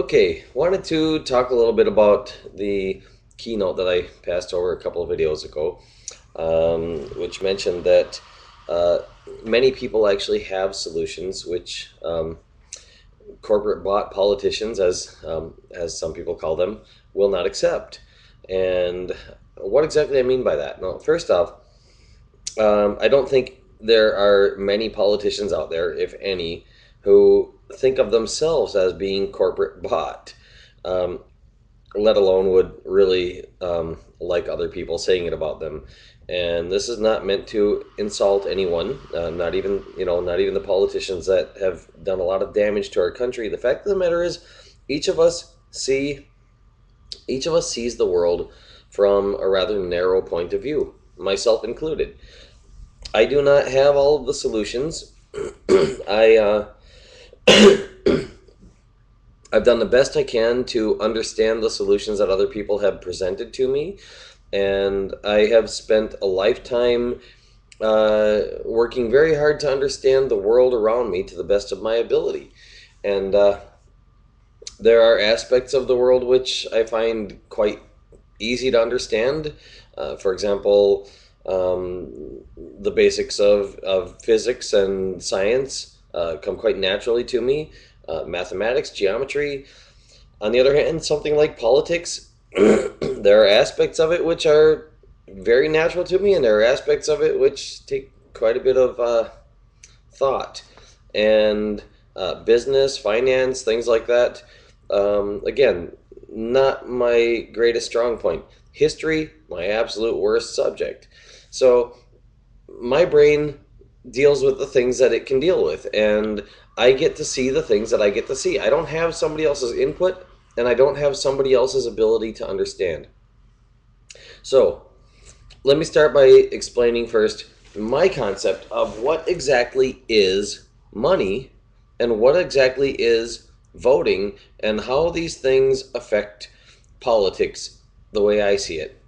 Okay, wanted to talk a little bit about the keynote that I passed over a couple of videos ago, um, which mentioned that uh, many people actually have solutions which um, corporate bought politicians, as um, as some people call them, will not accept. And what exactly I mean by that? Well, first off, um, I don't think there are many politicians out there, if any, who think of themselves as being corporate bought, um, let alone would really um, like other people saying it about them. And this is not meant to insult anyone, uh, not even you know, not even the politicians that have done a lot of damage to our country. The fact of the matter is, each of us see, each of us sees the world from a rather narrow point of view, myself included. I do not have all of the solutions. I uh, I've done the best I can to understand the solutions that other people have presented to me, and I have spent a lifetime uh, working very hard to understand the world around me to the best of my ability. And uh, there are aspects of the world which I find quite easy to understand. Uh, for example, um, the basics of, of physics and science uh, come quite naturally to me. Uh, mathematics, geometry. On the other hand, something like politics, there are aspects of it which are very natural to me, and there are aspects of it which take quite a bit of uh, thought. And uh, business, finance, things like that. Um, again, not my greatest strong point. History, my absolute worst subject. So my brain deals with the things that it can deal with and I get to see the things that I get to see. I don't have somebody else's input and I don't have somebody else's ability to understand. So, let me start by explaining first my concept of what exactly is money and what exactly is voting and how these things affect politics the way I see it.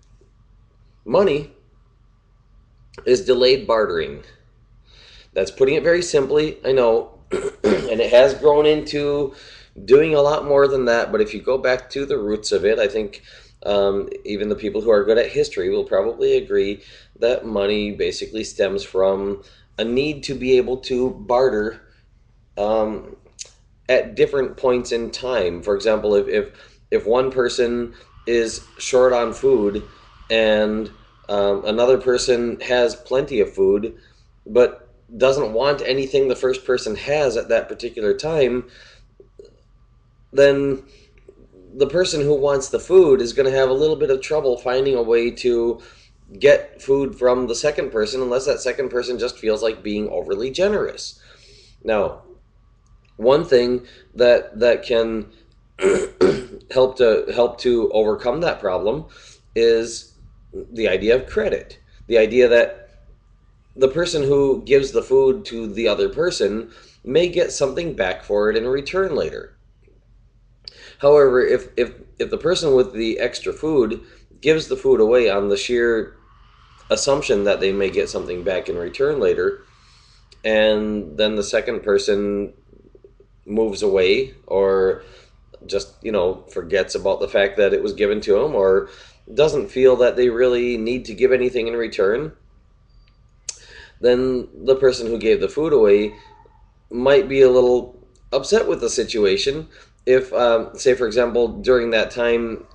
Money is delayed bartering. That's putting it very simply, I know, and it has grown into doing a lot more than that. But if you go back to the roots of it, I think um, even the people who are good at history will probably agree that money basically stems from a need to be able to barter um, at different points in time. For example, if, if if one person is short on food and um, another person has plenty of food, but doesn't want anything the first person has at that particular time, then the person who wants the food is going to have a little bit of trouble finding a way to get food from the second person unless that second person just feels like being overly generous. Now, one thing that that can help to help to overcome that problem is the idea of credit. The idea that the person who gives the food to the other person may get something back for it in return later. However, if, if, if the person with the extra food gives the food away on the sheer assumption that they may get something back in return later, and then the second person moves away or just, you know, forgets about the fact that it was given to them or doesn't feel that they really need to give anything in return, then the person who gave the food away might be a little upset with the situation if um, say for example during that time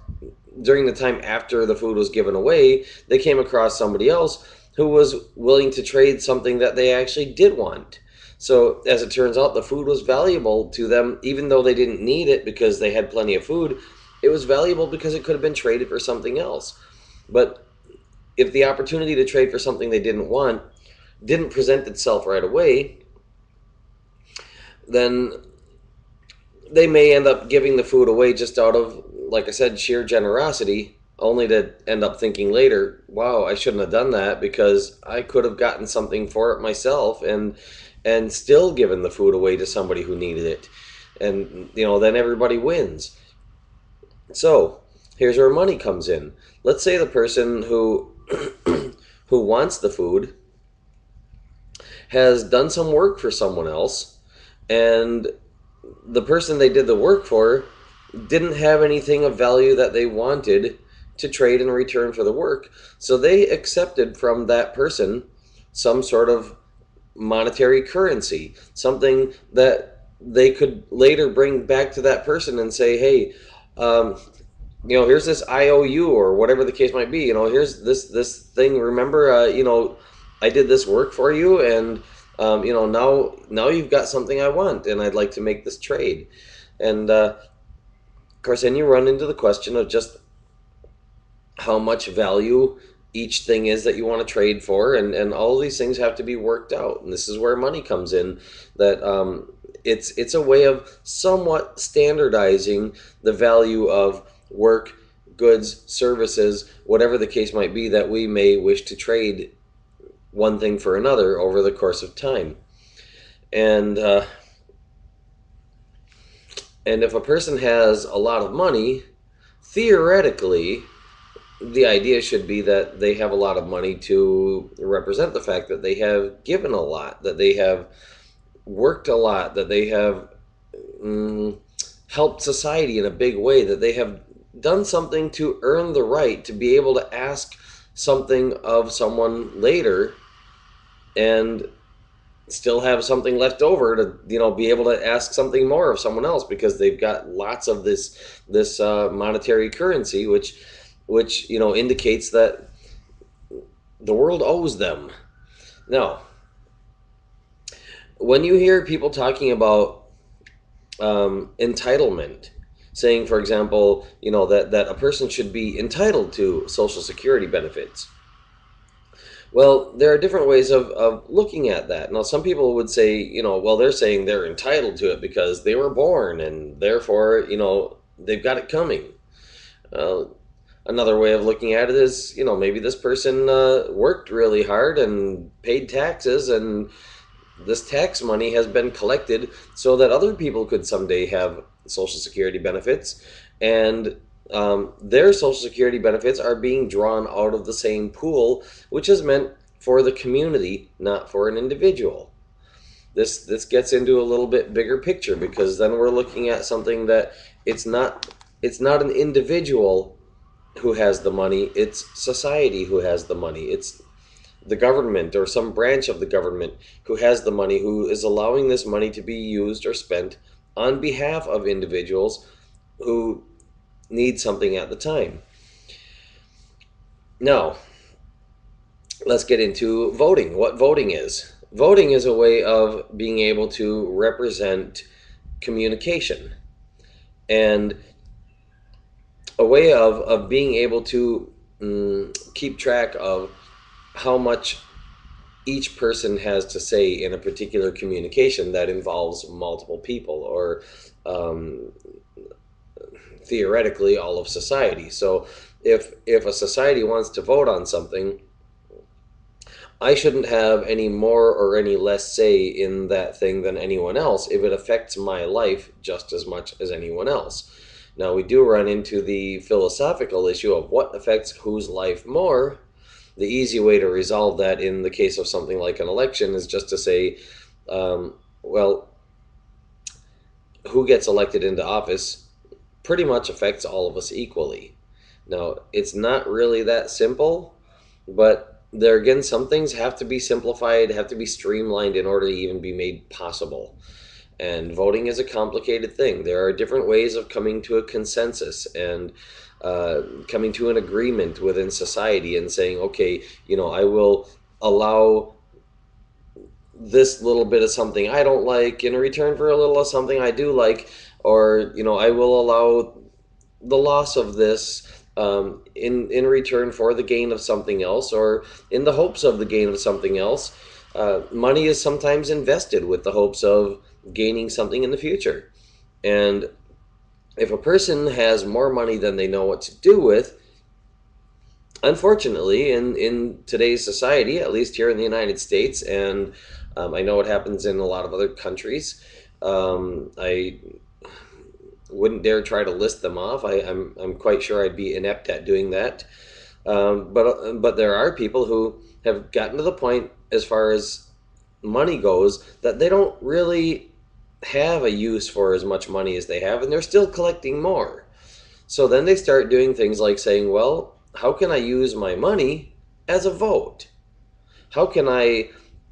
during the time after the food was given away they came across somebody else who was willing to trade something that they actually did want. So as it turns out the food was valuable to them even though they didn't need it because they had plenty of food it was valuable because it could have been traded for something else. But if the opportunity to trade for something they didn't want didn't present itself right away, then they may end up giving the food away just out of, like I said, sheer generosity, only to end up thinking later, wow, I shouldn't have done that because I could have gotten something for it myself and and still given the food away to somebody who needed it. And you know, then everybody wins. So, here's where money comes in. Let's say the person who who wants the food has done some work for someone else, and the person they did the work for didn't have anything of value that they wanted to trade in return for the work. So they accepted from that person some sort of monetary currency, something that they could later bring back to that person and say, hey, um, you know, here's this IOU or whatever the case might be. You know, here's this this thing. Remember, uh, you know, I did this work for you, and um, you know now now you've got something I want, and I'd like to make this trade. And uh, of course, then you run into the question of just how much value each thing is that you want to trade for, and and all these things have to be worked out. And this is where money comes in. That um, it's it's a way of somewhat standardizing the value of work, goods, services, whatever the case might be that we may wish to trade one thing for another over the course of time. And uh, and if a person has a lot of money, theoretically, the idea should be that they have a lot of money to represent the fact that they have given a lot, that they have worked a lot, that they have mm, helped society in a big way, that they have done something to earn the right to be able to ask something of someone later and still have something left over to you know be able to ask something more of someone else because they've got lots of this this uh, monetary currency which which you know indicates that the world owes them now when you hear people talking about um, entitlement saying, for example, you know that that a person should be entitled to Social Security benefits. Well, there are different ways of, of looking at that. Now, some people would say, you know, well, they're saying they're entitled to it because they were born and therefore, you know, they've got it coming. Uh, another way of looking at it is, you know, maybe this person uh, worked really hard and paid taxes and this tax money has been collected so that other people could someday have Social Security benefits, and um, their Social Security benefits are being drawn out of the same pool, which is meant for the community, not for an individual. This this gets into a little bit bigger picture because then we're looking at something that it's not it's not an individual who has the money, it's society who has the money. It's the government or some branch of the government who has the money who is allowing this money to be used or spent on behalf of individuals who need something at the time. Now, let's get into voting. What voting is. Voting is a way of being able to represent communication and a way of, of being able to um, keep track of how much each person has to say in a particular communication that involves multiple people or um, theoretically all of society. So if if a society wants to vote on something, I shouldn't have any more or any less say in that thing than anyone else if it affects my life just as much as anyone else. Now we do run into the philosophical issue of what affects whose life more the easy way to resolve that in the case of something like an election is just to say, um, well, who gets elected into office pretty much affects all of us equally. Now, it's not really that simple, but there again, some things have to be simplified, have to be streamlined in order to even be made possible. And voting is a complicated thing. There are different ways of coming to a consensus, and uh, coming to an agreement within society and saying, okay, you know, I will allow this little bit of something I don't like in return for a little of something I do like, or you know, I will allow the loss of this um, in in return for the gain of something else, or in the hopes of the gain of something else. Uh, money is sometimes invested with the hopes of gaining something in the future, and if a person has more money than they know what to do with, unfortunately, in, in today's society, at least here in the United States, and um, I know it happens in a lot of other countries, um, I wouldn't dare try to list them off. I, am I'm, I'm quite sure I'd be inept at doing that. Um, but but there are people who have gotten to the point as far as money goes that they don't really have a use for as much money as they have, and they're still collecting more. So then they start doing things like saying, well, how can I use my money as a vote? How can I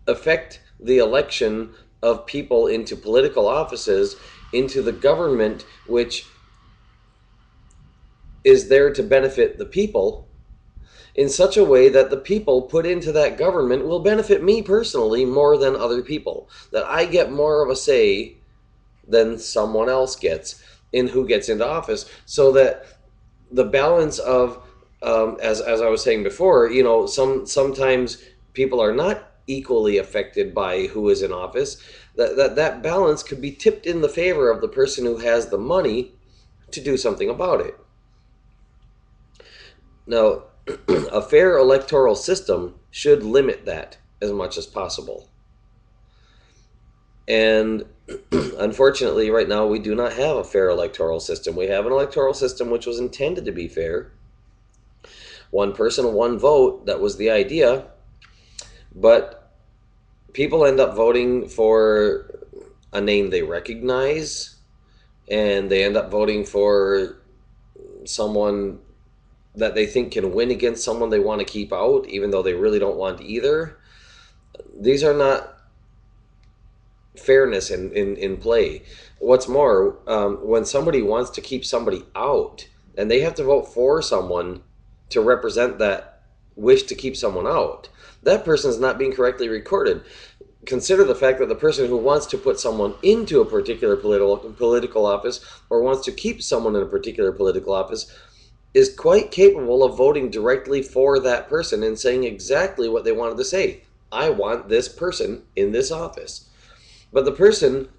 affect the election of people into political offices, into the government, which is there to benefit the people in such a way that the people put into that government will benefit me personally more than other people. That I get more of a say than someone else gets in who gets into office, so that the balance of, um, as as I was saying before, you know, some sometimes people are not equally affected by who is in office. That that that balance could be tipped in the favor of the person who has the money to do something about it. Now, a fair electoral system should limit that as much as possible. And unfortunately, right now, we do not have a fair electoral system. We have an electoral system which was intended to be fair. One person, one vote, that was the idea. But people end up voting for a name they recognize, and they end up voting for someone that they think can win against someone they want to keep out, even though they really don't want either. These are not fairness in, in, in play. What's more, um, when somebody wants to keep somebody out and they have to vote for someone to represent that wish to keep someone out, that person is not being correctly recorded. Consider the fact that the person who wants to put someone into a particular political political office or wants to keep someone in a particular political office is quite capable of voting directly for that person and saying exactly what they wanted to say. I want this person in this office. But the person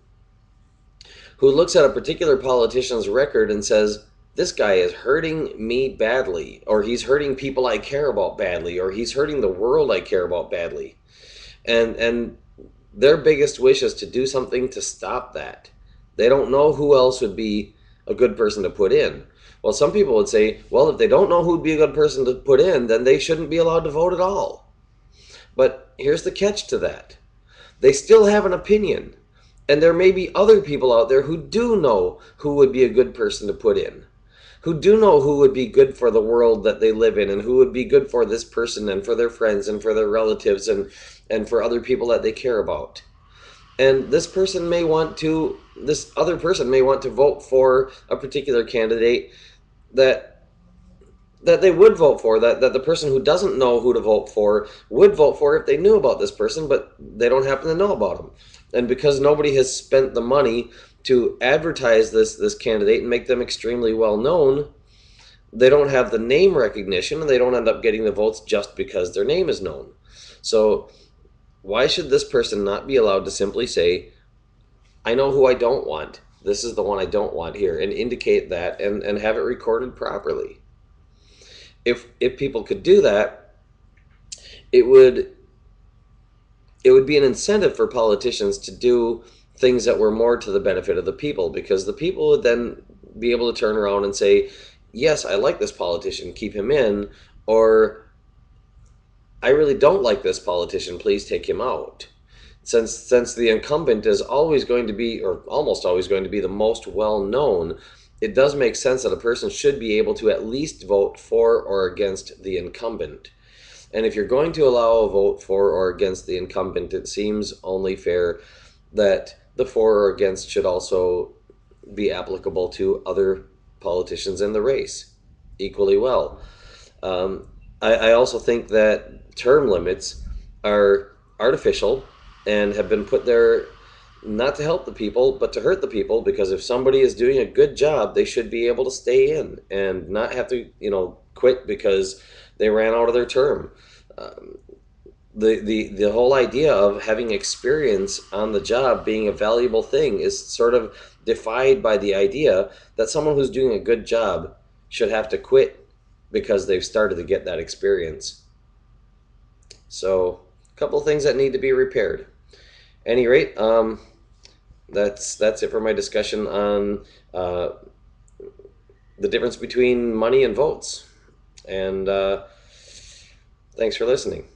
who looks at a particular politician's record and says, this guy is hurting me badly, or he's hurting people I care about badly, or he's hurting the world I care about badly. And and their biggest wish is to do something to stop that. They don't know who else would be a good person to put in. Well, some people would say, well, if they don't know who'd be a good person to put in, then they shouldn't be allowed to vote at all. But here's the catch to that they still have an opinion. And there may be other people out there who do know who would be a good person to put in, who do know who would be good for the world that they live in, and who would be good for this person and for their friends and for their relatives and, and for other people that they care about. And this person may want to, this other person may want to vote for a particular candidate that that they would vote for that that the person who doesn't know who to vote for would vote for if they knew about this person but they don't happen to know about him and because nobody has spent the money to advertise this this candidate and make them extremely well known they don't have the name recognition and they don't end up getting the votes just because their name is known so why should this person not be allowed to simply say i know who i don't want this is the one I don't want here, and indicate that and, and have it recorded properly. If if people could do that, it would it would be an incentive for politicians to do things that were more to the benefit of the people because the people would then be able to turn around and say, Yes, I like this politician, keep him in, or I really don't like this politician, please take him out. Since since the incumbent is always going to be or almost always going to be the most well known it does make sense that a person should be able to at least vote for or against the incumbent. And if you're going to allow a vote for or against the incumbent it seems only fair that the for or against should also be applicable to other politicians in the race equally well um, I, I also think that term limits are artificial and have been put there not to help the people, but to hurt the people. Because if somebody is doing a good job, they should be able to stay in and not have to, you know, quit because they ran out of their term. Um, the, the the whole idea of having experience on the job being a valuable thing is sort of defied by the idea that someone who's doing a good job should have to quit because they've started to get that experience. So, a couple things that need to be repaired any rate, um, that's that's it for my discussion on uh, the difference between money and votes. And uh, thanks for listening.